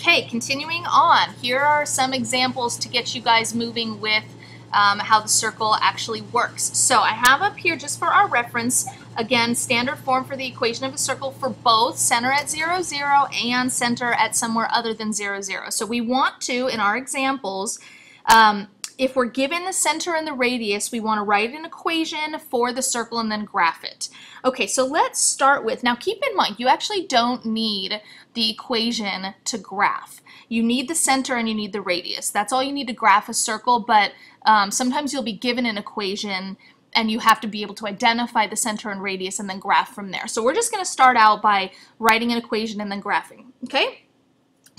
Okay, continuing on, here are some examples to get you guys moving with um, how the circle actually works. So I have up here just for our reference, again, standard form for the equation of a circle for both center at 0, 0 and center at somewhere other than 0, 0. So we want to, in our examples, um, if we're given the center and the radius, we want to write an equation for the circle and then graph it. Okay, so let's start with, now keep in mind, you actually don't need the equation to graph. You need the center and you need the radius. That's all you need to graph a circle, but um, sometimes you'll be given an equation and you have to be able to identify the center and radius and then graph from there. So we're just going to start out by writing an equation and then graphing, okay?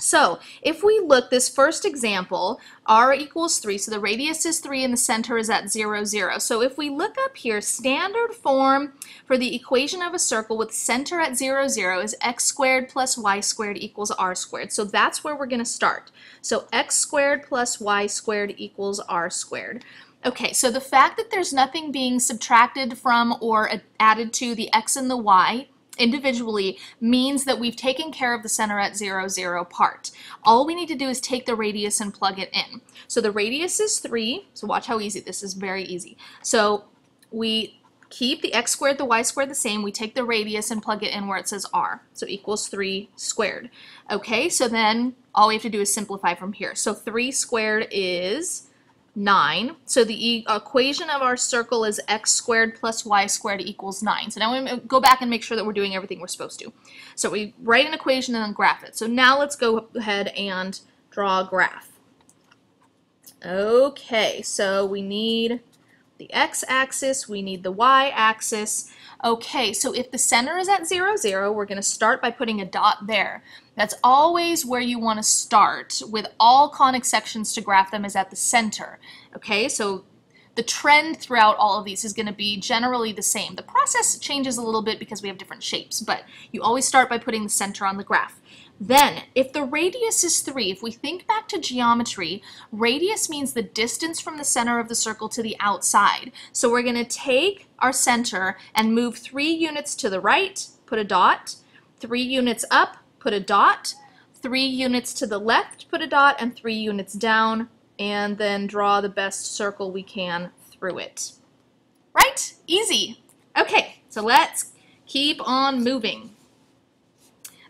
So if we look, this first example, r equals 3, so the radius is 3 and the center is at 0, 0. So if we look up here, standard form for the equation of a circle with center at 0, 0 is x squared plus y squared equals r squared. So that's where we're going to start. So x squared plus y squared equals r squared. Okay, so the fact that there's nothing being subtracted from or added to the x and the y individually means that we've taken care of the center at 0, 0 part. All we need to do is take the radius and plug it in. So the radius is 3, so watch how easy, this is very easy. So we keep the x squared, the y squared the same, we take the radius and plug it in where it says r, so equals 3 squared. Okay, so then all we have to do is simplify from here. So 3 squared is 9. So the e equation of our circle is x squared plus y squared equals 9. So now we go back and make sure that we're doing everything we're supposed to. So we write an equation and then graph it. So now let's go ahead and draw a graph. Okay, so we need the x-axis, we need the y-axis. Okay, so if the center is at 0, 0, we're going to start by putting a dot there. That's always where you want to start with all conic sections to graph them is at the center. Okay, so the trend throughout all of these is going to be generally the same. The process changes a little bit because we have different shapes, but you always start by putting the center on the graph. Then, if the radius is 3, if we think back to geometry, radius means the distance from the center of the circle to the outside. So we're going to take our center and move 3 units to the right, put a dot, 3 units up, put a dot, three units to the left, put a dot, and three units down, and then draw the best circle we can through it. Right? Easy. Okay, so let's keep on moving.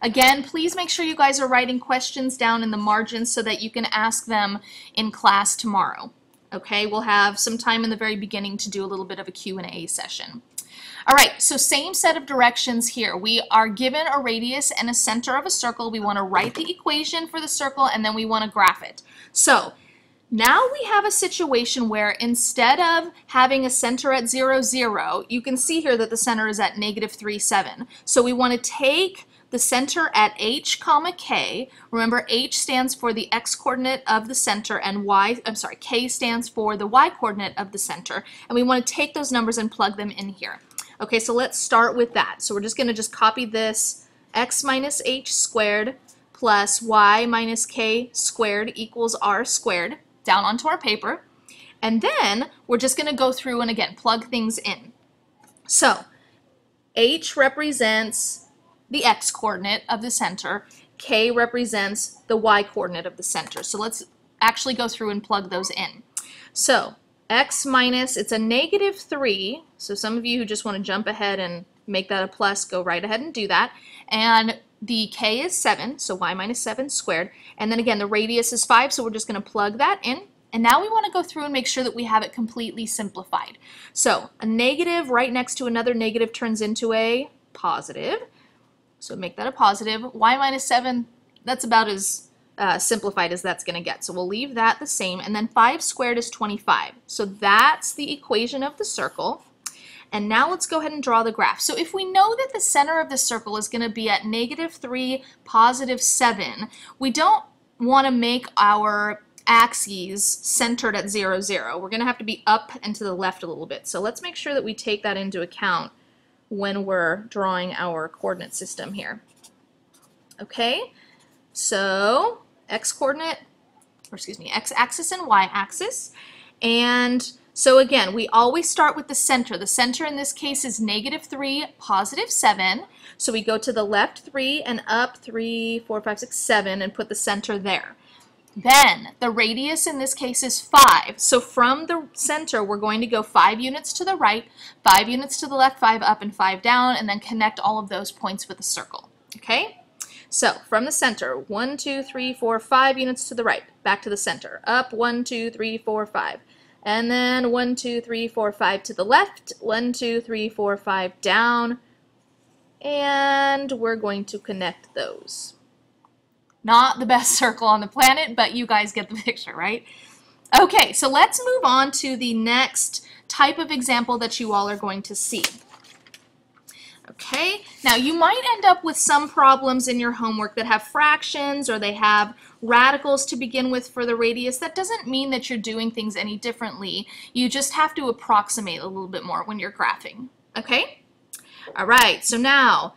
Again, please make sure you guys are writing questions down in the margins so that you can ask them in class tomorrow. Okay, we'll have some time in the very beginning to do a little bit of a Q&A session. All right, so same set of directions here. We are given a radius and a center of a circle. We want to write the equation for the circle, and then we want to graph it. So now we have a situation where instead of having a center at 0, 0, you can see here that the center is at negative 3, 7. So we want to take the center at h comma k. Remember, h stands for the x coordinate of the center and y, I'm sorry, k stands for the y coordinate of the center. And we want to take those numbers and plug them in here. Okay, so let's start with that. So we're just going to just copy this x minus h squared plus y minus k squared equals r squared down onto our paper. And then we're just going to go through and again plug things in. So h represents the x coordinate of the center, k represents the y coordinate of the center. So let's actually go through and plug those in. So x minus, it's a negative 3, so some of you who just want to jump ahead and make that a plus, go right ahead and do that. And the k is 7, so y minus 7 squared. And then again, the radius is 5, so we're just going to plug that in. And now we want to go through and make sure that we have it completely simplified. So a negative right next to another negative turns into a positive. So make that a positive. y minus 7, that's about as uh, simplified as that's going to get. So we'll leave that the same. And then 5 squared is 25. So that's the equation of the circle. And now let's go ahead and draw the graph. So if we know that the center of the circle is going to be at negative 3, positive 7, we don't want to make our axes centered at 0, 0. We're going to have to be up and to the left a little bit. So let's make sure that we take that into account when we're drawing our coordinate system here. Okay, so x coordinate, or excuse me, x axis and y axis. And So again, we always start with the center. The center in this case is negative 3, positive 7. So we go to the left 3 and up 3, 4, 5, 6, 7 and put the center there. Then the radius in this case is 5. So from the center, we're going to go 5 units to the right, 5 units to the left, 5 up, and 5 down, and then connect all of those points with a circle. Okay? So from the center, 1, 2, 3, 4, 5 units to the right, back to the center. Up, 1, 2, 3, 4, 5. And then 1, 2, 3, 4, 5 to the left, 1, 2, 3, 4, 5 down, and we're going to connect those. Not the best circle on the planet, but you guys get the picture, right? Okay, so let's move on to the next type of example that you all are going to see. Okay, now you might end up with some problems in your homework that have fractions or they have radicals to begin with for the radius. That doesn't mean that you're doing things any differently. You just have to approximate a little bit more when you're graphing. Okay? All right, so now,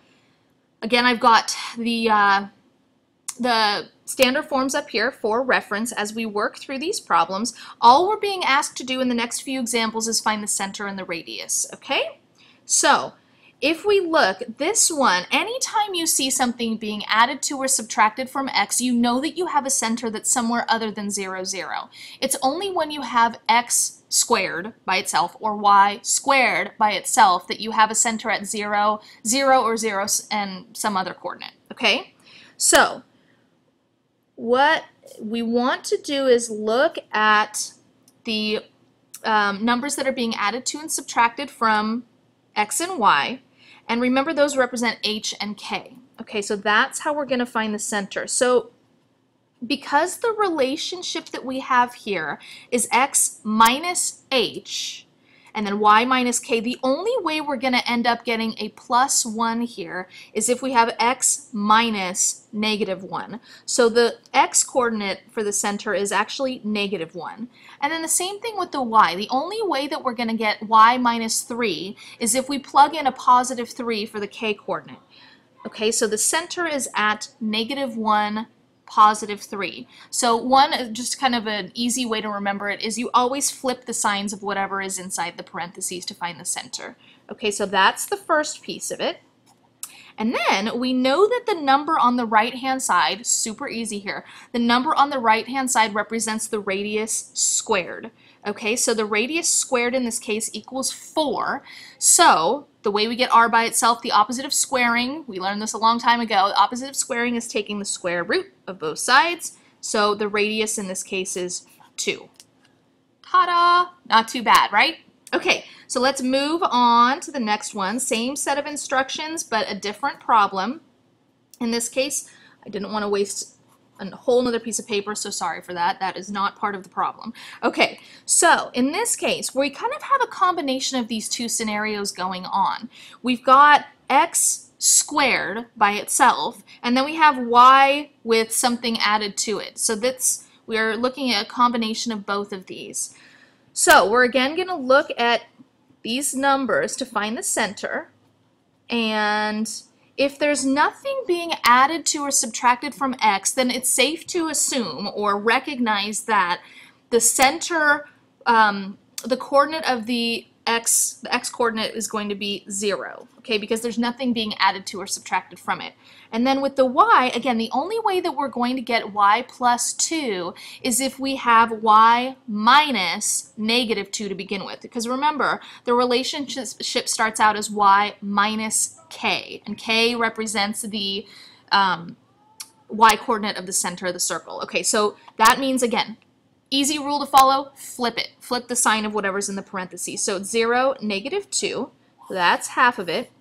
again, I've got the uh, the standard forms up here for reference as we work through these problems. All we're being asked to do in the next few examples is find the center and the radius, okay? So, if we look, this one, anytime you see something being added to or subtracted from x, you know that you have a center that's somewhere other than 0, 0. It's only when you have x squared by itself or y squared by itself that you have a center at 0, 0 or 0 and some other coordinate, okay? So, what we want to do is look at the um, numbers that are being added to and subtracted from x and y, and remember those represent h and k. Okay, so that's how we're going to find the center. So because the relationship that we have here is x minus h, and then y minus k. The only way we're going to end up getting a plus 1 here is if we have x minus negative 1. So the x coordinate for the center is actually negative 1. And then the same thing with the y. The only way that we're going to get y minus 3 is if we plug in a positive 3 for the k coordinate. Okay, so the center is at negative 1 positive 3. So one, just kind of an easy way to remember it, is you always flip the signs of whatever is inside the parentheses to find the center. Okay, so that's the first piece of it. And then we know that the number on the right-hand side, super easy here, the number on the right-hand side represents the radius squared. Okay, so the radius squared in this case equals 4. So the way we get r by itself, the opposite of squaring, we learned this a long time ago, the opposite of squaring is taking the square root of both sides. So the radius in this case is 2. Ta-da! Not too bad, right? Okay, so let's move on to the next one. Same set of instructions, but a different problem. In this case, I didn't want to waste a whole nother piece of paper, so sorry for that. That is not part of the problem. Okay, so in this case, we kind of have a combination of these two scenarios going on. We've got x squared by itself, and then we have y with something added to it. So that's, we're looking at a combination of both of these. So we're again going to look at these numbers to find the center, and if there's nothing being added to or subtracted from x, then it's safe to assume or recognize that the center, um, the coordinate of the x, the x coordinate is going to be 0, okay, because there's nothing being added to or subtracted from it. And then with the y, again, the only way that we're going to get y plus 2 is if we have y minus negative 2 to begin with. Because remember, the relationship starts out as y minus k, and k represents the um, y coordinate of the center of the circle. Okay, so that means, again, Easy rule to follow, flip it. Flip the sign of whatever's in the parentheses. So 0, negative 2. That's half of it.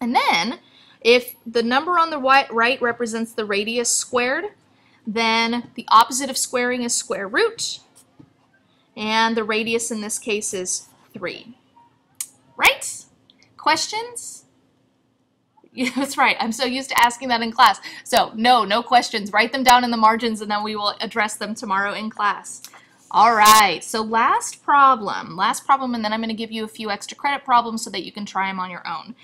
And then, if the number on the right represents the radius squared, then the opposite of squaring is square root. And the radius in this case is 3. Right? Questions? Yeah, that's right. I'm so used to asking that in class. So no, no questions. Write them down in the margins and then we will address them tomorrow in class. All right, so last problem. Last problem, and then I'm going to give you a few extra credit problems so that you can try them on your own.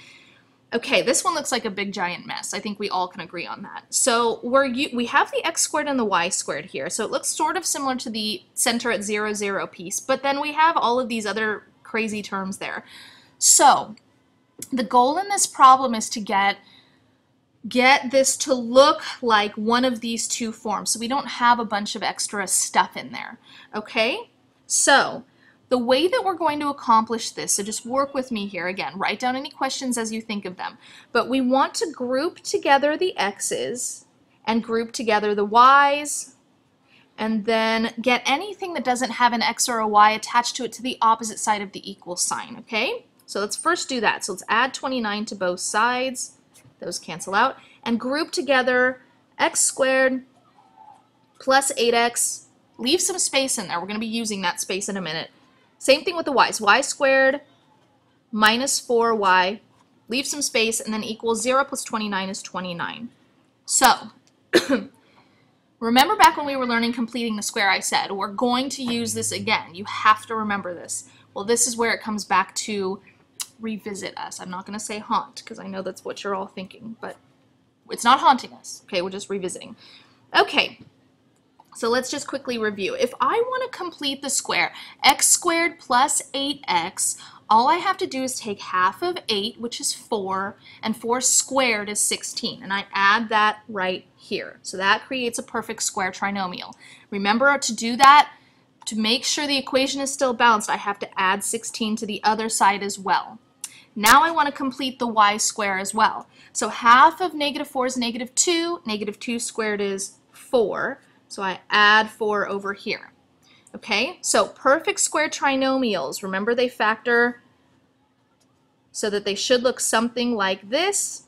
Okay, this one looks like a big giant mess. I think we all can agree on that. So we're we have the x squared and the y squared here. So it looks sort of similar to the center at 0, 0 piece, but then we have all of these other crazy terms there. So the goal in this problem is to get get this to look like one of these two forms. So we don't have a bunch of extra stuff in there. Okay? So the way that we're going to accomplish this, so just work with me here again, write down any questions as you think of them. But we want to group together the x's and group together the y's and then get anything that doesn't have an x or a y attached to it to the opposite side of the equal sign, okay? So let's first do that. So let's add 29 to both sides. Those cancel out. And group together x squared plus 8x. Leave some space in there. We're going to be using that space in a minute same thing with the y's. y squared minus 4y, leave some space, and then equals 0 plus 29 is 29. So, remember back when we were learning completing the square, I said, we're going to use this again. You have to remember this. Well, this is where it comes back to revisit us. I'm not going to say haunt, because I know that's what you're all thinking, but it's not haunting us. Okay, we're just revisiting. Okay, so let's just quickly review. If I want to complete the square, x squared plus 8x, all I have to do is take half of 8, which is 4, and 4 squared is 16. And I add that right here. So that creates a perfect square trinomial. Remember to do that, to make sure the equation is still balanced, I have to add 16 to the other side as well. Now I want to complete the y square as well. So half of negative 4 is negative 2, negative 2 squared is 4. So I add 4 over here. Okay, so perfect square trinomials, remember they factor so that they should look something like this.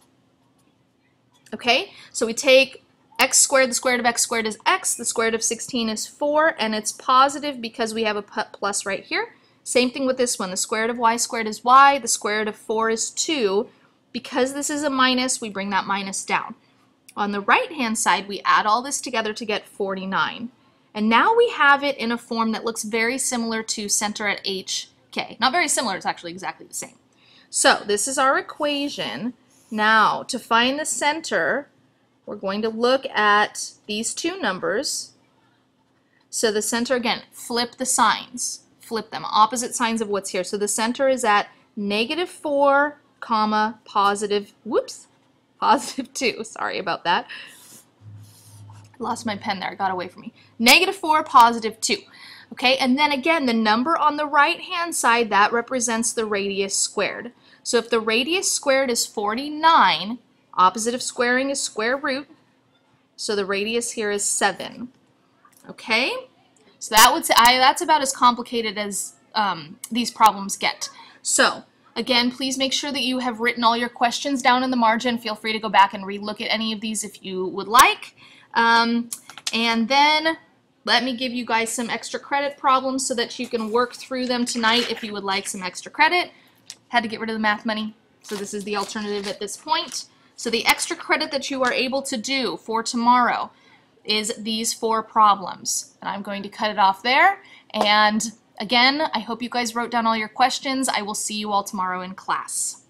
Okay, so we take x squared, the square root of x squared is x, the square root of 16 is 4, and it's positive because we have a plus right here. Same thing with this one, the square root of y squared is y, the square root of 4 is 2. Because this is a minus, we bring that minus down. On the right-hand side, we add all this together to get 49. And now we have it in a form that looks very similar to center at HK. Not very similar, it's actually exactly the same. So this is our equation. Now, to find the center, we're going to look at these two numbers. So the center, again, flip the signs. Flip them, opposite signs of what's here. So the center is at negative 4, comma, positive, whoops, positive 2. Sorry about that. Lost my pen there. It got away from me. Negative 4, positive 2. Okay, and then again, the number on the right-hand side, that represents the radius squared. So if the radius squared is 49, opposite of squaring is square root. So the radius here is 7. Okay? So that would say, I, that's about as complicated as um, these problems get. So Again, please make sure that you have written all your questions down in the margin. Feel free to go back and relook at any of these if you would like. Um, and then let me give you guys some extra credit problems so that you can work through them tonight if you would like some extra credit. Had to get rid of the math money, so this is the alternative at this point. So the extra credit that you are able to do for tomorrow is these four problems. And I'm going to cut it off there. And Again, I hope you guys wrote down all your questions. I will see you all tomorrow in class.